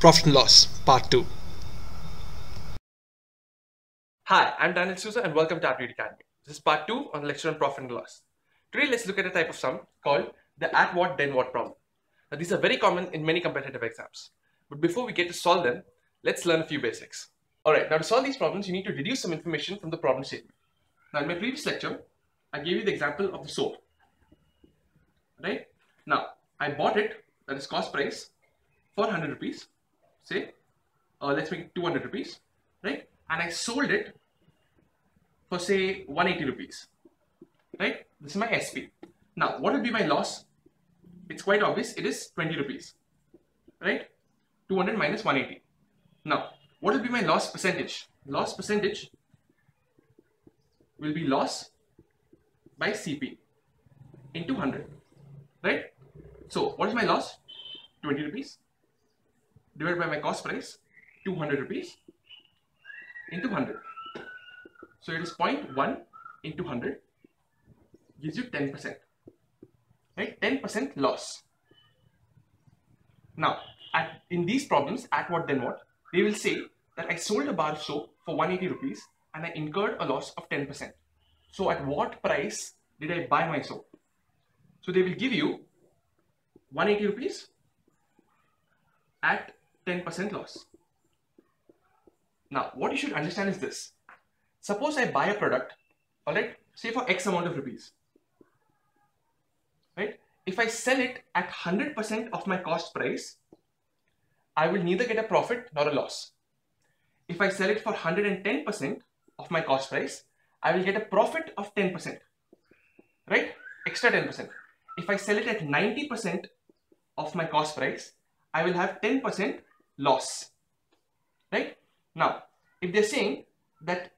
Profit and Loss, Part 2. Hi, I'm Daniel D'Souza and welcome to Aptitude Academy. This is part 2 on lecture on profit and loss. Today let's look at a type of sum called the at what then what problem. Now these are very common in many competitive exams. But before we get to solve them, let's learn a few basics. Alright, now to solve these problems you need to deduce some information from the problem statement. Now in my previous lecture, I gave you the example of the soap. Right? Now, I bought it, that is cost price, for 100 rupees, say, uh, let's make it 200 rupees, right? And I sold it for say 180 rupees, right? This is my SP. Now, what will be my loss? It's quite obvious, it is 20 rupees, right? 200 minus 180. Now, what will be my loss percentage? Loss percentage will be loss by CP into 100, right? So, what is my loss? 20 rupees divided by my cost price, 200 rupees into 100. So it is 0.1 into 100 gives you 10%. Right? 10% loss. Now, at, in these problems, at what then what, they will say that I sold a bar of soap for 180 rupees and I incurred a loss of 10%. So at what price did I buy my soap? So they will give you 180 rupees at 10% loss. Now, what you should understand is this. Suppose I buy a product, alright, say for X amount of rupees. Right? If I sell it at 100% of my cost price, I will neither get a profit nor a loss. If I sell it for 110% of my cost price, I will get a profit of 10%. Right? Extra 10%. If I sell it at 90% of my cost price, I will have 10% loss. Right? Now, if they're saying that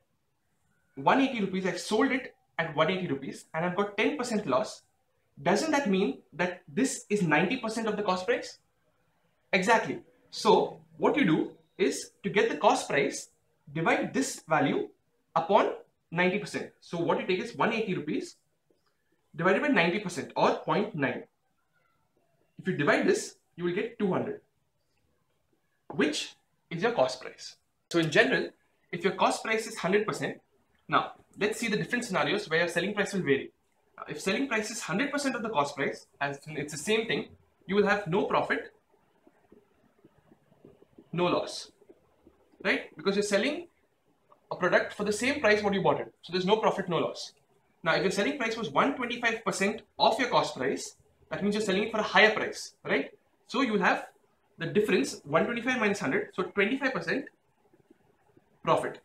180 rupees, I've sold it at 180 rupees and I've got 10% loss, doesn't that mean that this is 90% of the cost price? Exactly. So what you do is to get the cost price, divide this value upon 90%. So what you take is 180 rupees divided by 90% or 0.9. If you divide this, you will get 200, which is your cost price. So in general, if your cost price is 100%, now let's see the different scenarios where your selling price will vary. Now, if selling price is 100% of the cost price, as it's the same thing, you will have no profit, no loss, right? Because you're selling a product for the same price what you bought it. So there's no profit, no loss. Now, if your selling price was 125% of your cost price, that means you're selling it for a higher price, right? So you will have the difference 125 minus 100, so 25% profit.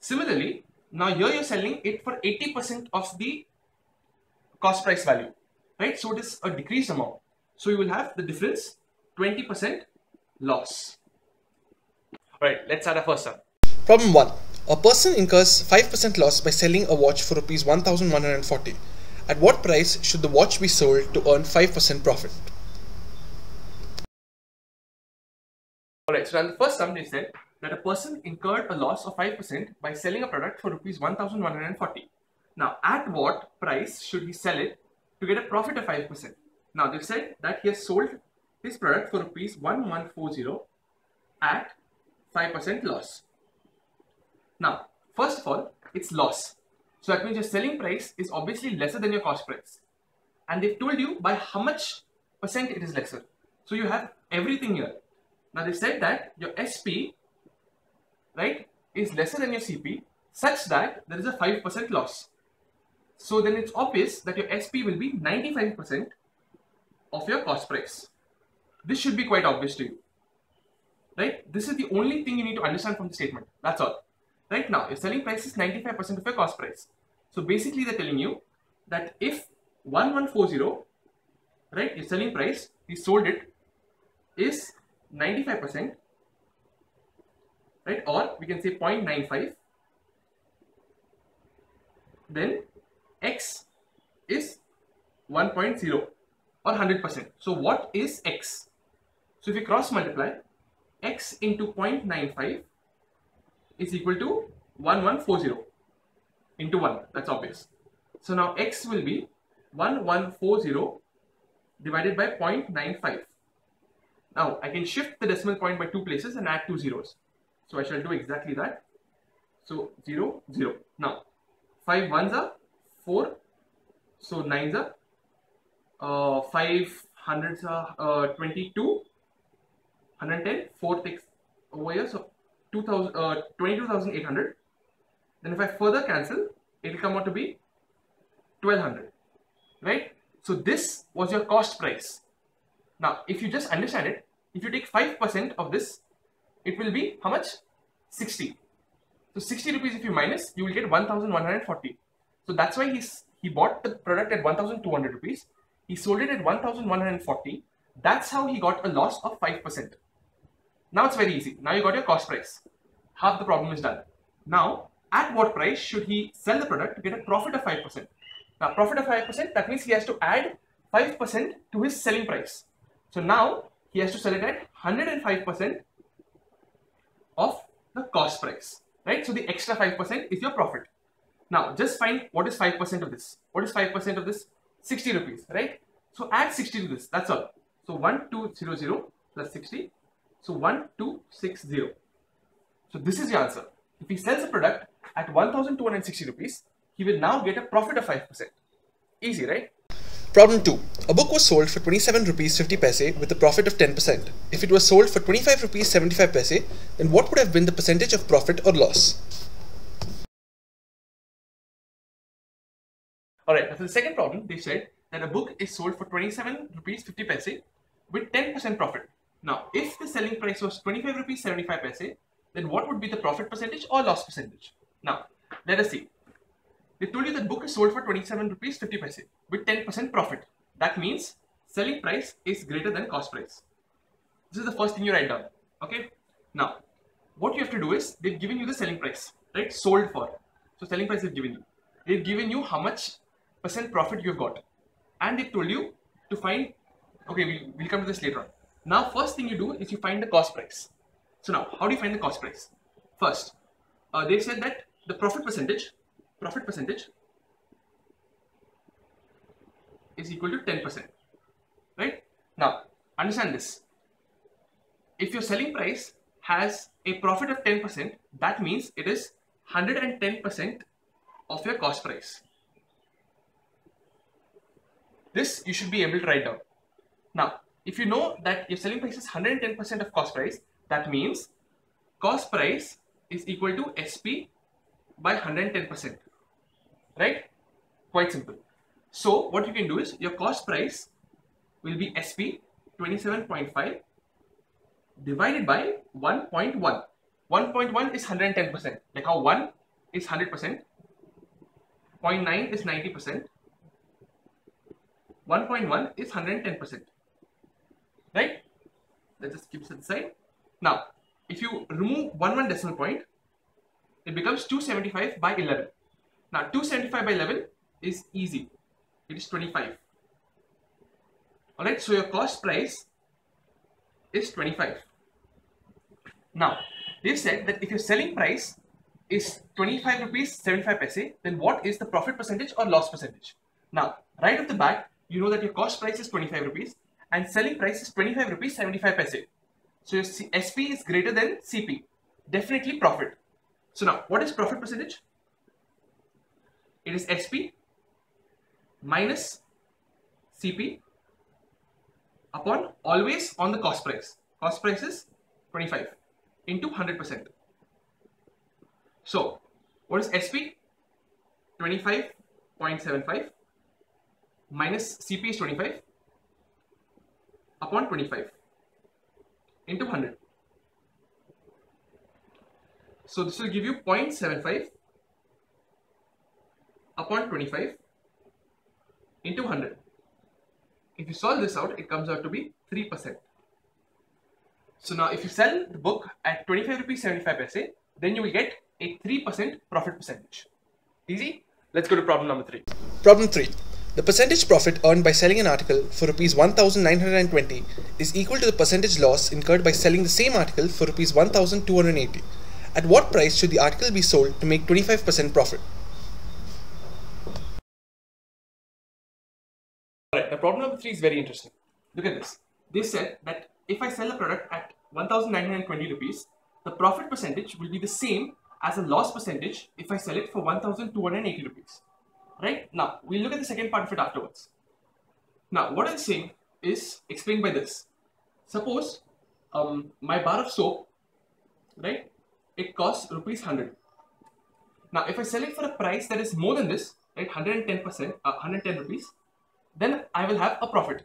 Similarly, now here you're selling it for 80% of the cost price value, right? So it is a decreased amount. So you will have the difference 20% loss. All right, let's start our first sum. Problem 1. A person incurs 5% loss by selling a watch for rupees 1140. At what price should the watch be sold to earn 5% profit? Alright, so now the first sum they said that a person incurred a loss of 5% by selling a product for rupees 1140. Now, at what price should he sell it to get a profit of 5%? Now, they've said that he has sold his product for rupees 1140 at 5% loss. Now, first of all, it's loss. So that means your selling price is obviously lesser than your cost price. And they've told you by how much percent it is lesser. So you have everything here. Now they said that your SP, right, is lesser than your CP such that there is a 5% loss. So then it's obvious that your SP will be 95% of your cost price. This should be quite obvious to you. Right? This is the only thing you need to understand from the statement. That's all. Right now, your selling price is 95% of your cost price. So basically they're telling you that if 1140, right, your selling price, you sold it, is 95%, right, or we can say 0.95, then x is 1.0 or 100%. So what is x? So if you cross multiply, x into 0.95 is equal to 1140 into 1. That's obvious. So now x will be 1140 divided by 0.95. Now I can shift the decimal point by two places and add two zeros. So I shall do exactly that. So 0, 0. Now 5 ones are 4. So 9s are uh, 5 hundreds are uh, 22. 110. 4 takes over here. So 2000, uh, 22,800. Then if I further cancel, it will come out to be 1200. Right? So this was your cost price. Now, if you just understand it, if you take 5% of this, it will be how much? 60. So 60 rupees if you minus, you will get 1140. So that's why he's he bought the product at 1200 rupees. He sold it at 1140. That's how he got a loss of 5%. Now it's very easy. Now you got your cost price. Half the problem is done. Now, at what price should he sell the product to get a profit of 5%? Now, profit of 5%, that means he has to add 5% to his selling price. So now he has to sell it at 105% of the cost price, right? So the extra 5% is your profit. Now just find what is 5% of this. What is 5% of this? 60 rupees, right? So add 60 to this, that's all. So 1200 plus 60. So 1260. So this is your answer. If he sells a product at 1260 rupees, he will now get a profit of 5%. Easy, right? Problem 2. A book was sold for 27 rupees 50 paise with a profit of 10%. If it was sold for 25 rupees 75 paise, then what would have been the percentage of profit or loss? Alright, for the second problem, they said that a book is sold for 27 rupees 50 paise with 10% profit. Now, if the selling price was 25 rupees 75 paise, then what would be the profit percentage or loss percentage? Now, let us see. They told you that book is sold for 27 rupees 50 paise with 10% profit. That means selling price is greater than cost price. This is the first thing you write down. Okay. Now, what you have to do is they've given you the selling price, right? Sold for. So selling price they've given you. They've given you how much percent profit you've got, and they told you to find. Okay, we'll, we'll come to this later on. Now, first thing you do is you find the cost price. So now, how do you find the cost price? First, uh, they said that the profit percentage profit percentage is equal to 10%. Right? Now, understand this. If your selling price has a profit of 10%, that means it is 110% of your cost price. This you should be able to write down. Now, if you know that your selling price is 110% of cost price, that means cost price is equal to SP by 110% right? Quite simple. So what you can do is your cost price will be SP 27.5 divided by 1.1. 1.1 is 110%, like how 1 is 100%, 0.9 is 90%, 1.1 is 110%, right? Let's just keep it aside. Now, if you remove 1 1 decimal point, it becomes 275 by 11. Now 275 by 11 is easy. It is 25. Alright, so your cost price is 25. Now, they said that if your selling price is 25 rupees 75 paise, then what is the profit percentage or loss percentage? Now, right off the bat, you know that your cost price is 25 rupees and selling price is 25 rupees 75 paise. So your SP is greater than CP. Definitely profit. So now, what is profit percentage? It is SP minus CP upon always on the cost price. Cost price is 25 into 100%. So, what is SP? 25.75 minus CP is 25 upon 25 into 100. So, this will give you 0.75 upon 25 into 100. If you solve this out, it comes out to be 3%. So now if you sell the book at 25 rupees 75 paise, then you will get a 3% profit percentage. Easy? Let's go to problem number 3. Problem 3. The percentage profit earned by selling an article for rupees 1920 is equal to the percentage loss incurred by selling the same article for rupees 1280. At what price should the article be sold to make 25% profit? Alright, now problem number three is very interesting. Look at this. They said that if I sell a product at 1920 rupees, the profit percentage will be the same as a loss percentage if I sell it for 1280 rupees. Right? Now, we'll look at the second part of it afterwards. Now, what I'm saying is explained by this. Suppose um, my bar of soap, right, it costs rupees 100. Now, if I sell it for a price that is more than this, right, 110%, uh, 110 rupees, then I will have a profit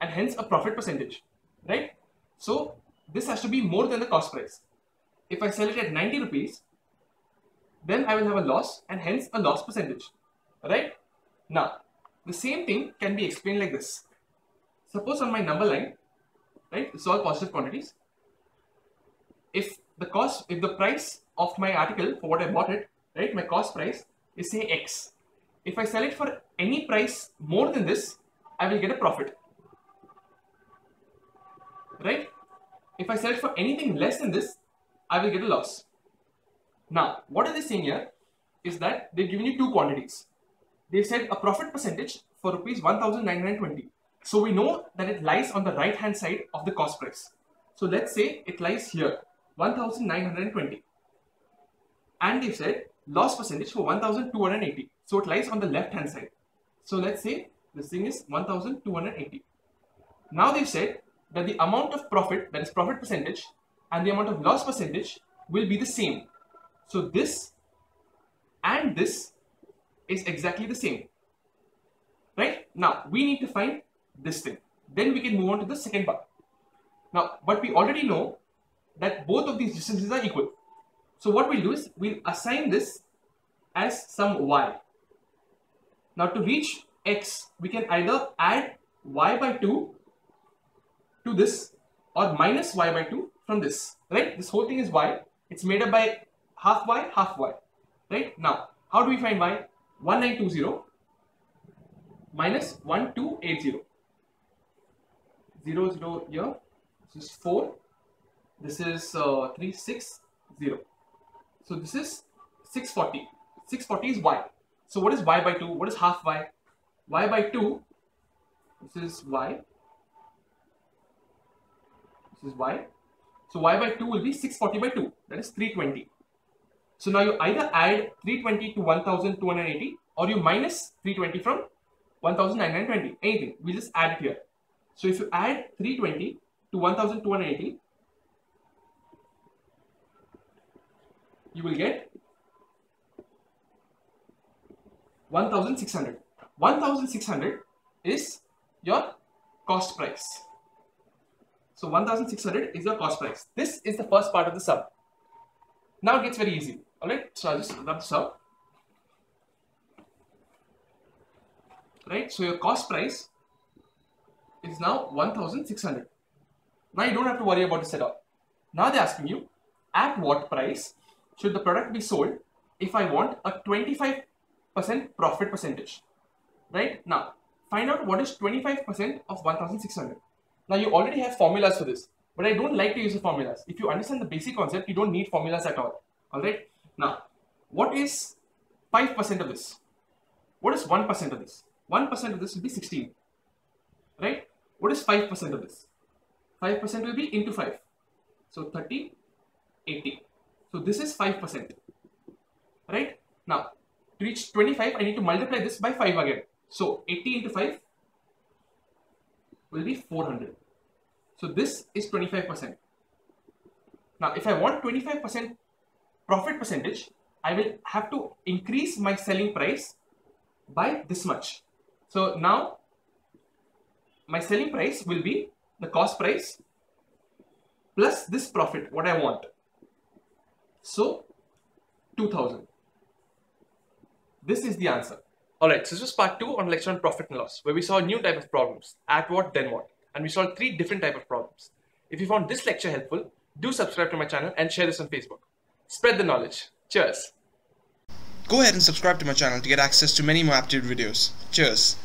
and hence a profit percentage, right? So this has to be more than the cost price. If I sell it at 90 rupees, then I will have a loss and hence a loss percentage, right? Now, the same thing can be explained like this. Suppose on my number line, right, it's all positive quantities. If the cost, if the price of my article for what I bought it, right, my cost price is say X. If I sell it for any price more than this, I will get a profit. Right? If I sell it for anything less than this, I will get a loss. Now, what are they saying here is that they've given you two quantities. They've said a profit percentage for rupees 1920. So we know that it lies on the right hand side of the cost price. So let's say it lies here, 1920. And they've said loss percentage for 1280. So it lies on the left hand side. So let's say this thing is 1280. Now they've said that the amount of profit, that is profit percentage, and the amount of loss percentage will be the same. So this and this is exactly the same. Right? Now we need to find this thing. Then we can move on to the second part. Now, but we already know that both of these distances are equal. So what we'll do is we'll assign this as some y. Now to reach x, we can either add y by 2 to this or minus y by 2 from this, right? This whole thing is y. It's made up by half y, half y, right? Now, how do we find y? 1920 minus 1280. 0, 0 here. This is 4. This is uh, 360. So this is 640. 640 is y. So what is y by 2? What is half y? y by 2, this is y, this is y. So y by 2 will be 640 by 2, that is 320. So now you either add 320 to 1280 or you minus 320 from 1920, anything, we just add it here. So if you add 320 to 1280, you will get 1600. 1600 is your cost price. So 1600 is your cost price. This is the first part of the sum. Now it gets very easy. Alright, so I'll just rub this out. Right, so your cost price is now 1600. Now you don't have to worry about this at all. Now they're asking you, at what price should the product be sold if I want a 25% profit percentage? right? Now, find out what is 25% of 1600. Now, you already have formulas for this, but I don't like to use the formulas. If you understand the basic concept, you don't need formulas at all. All right. Now, what is 5% of this? What is 1% of this? 1% of this will be 16. Right? What is 5% of this? 5% will be into 5. So 30, 80. So this is 5%. Right? Now, to reach 25, I need to multiply this by 5 again. So 80 into 5 will be 400. So this is 25%. Now, if I want 25% profit percentage, I will have to increase my selling price by this much. So now my selling price will be the cost price plus this profit, what I want. So 2000. This is the answer. Alright, so this was part 2 on lecture on profit and loss, where we saw a new type of problems, at what, then what, and we saw three different type of problems. If you found this lecture helpful, do subscribe to my channel and share this on Facebook. Spread the knowledge. Cheers. Go ahead and subscribe to my channel to get access to many more aptitude videos. Cheers.